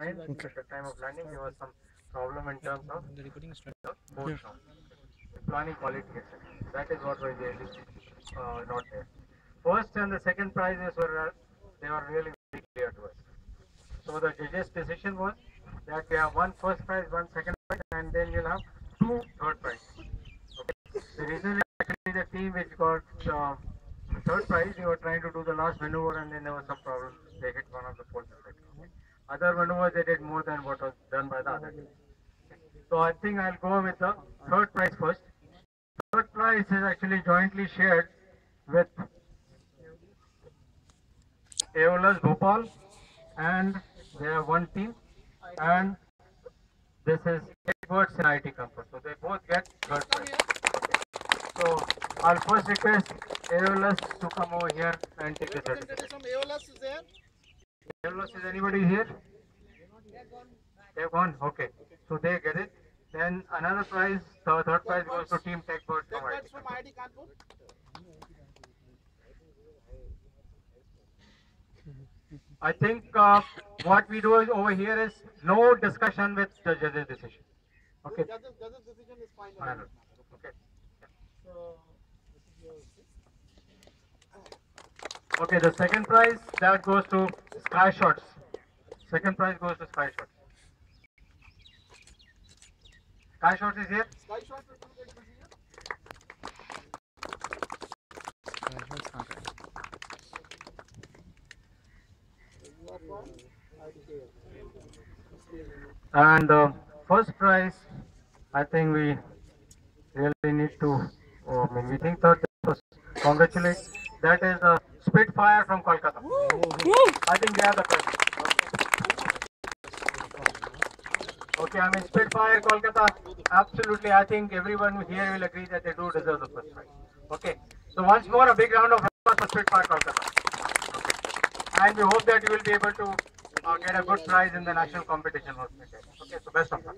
And at the time of landing, there was some problem in terms of The recording is started. the board. Planning quality. That is what was really uh, not there. First and the second prizes were uh, they were really very clear to us. So the judges' decision was that we have one first prize, one second prize, and then you'll have two third prize. Okay. The reason is actually the team which got uh, the third prize, they were trying to do the last maneuver, and then there was some problem. They hit one of the poles. Other maneuvers they did more than what was done by the other team. So I think I'll go with the third prize first. Third prize is actually jointly shared with Aeolus Bhopal and they have one team and this is Edwards and IT Campus. So they both get third prize. So I'll first request Aeolus to come over here and take the certificate. is there. Is anybody here? They won. Okay. So they get it. Then another prize, the third prize goes to Team Tech Bird from That's from IIT Kanpur. I think uh, what we do is over here is no discussion with the judge's decision. Okay. Judge's, judge's decision is final. Final. Okay. So, this is your sixth. Okay, the second prize that goes to Sky Shots. Second prize goes to Sky Shots. Sky Shots is here. Sky shot will come to the decision. You are from IIT. And uh, first prize, I think we really need to, oh, we think that was congratulate. That is uh, Spitfire from Kolkata. I think they are the best. Okay, I mean Spitfire Kolkata, absolutely. I think everyone here will agree that they do deserve the first prize. Okay, so once more a big round of applause for Spitfire Kolkata. And we hope that you will be able to uh, get a good prize in the national competition. Okay, so best of luck.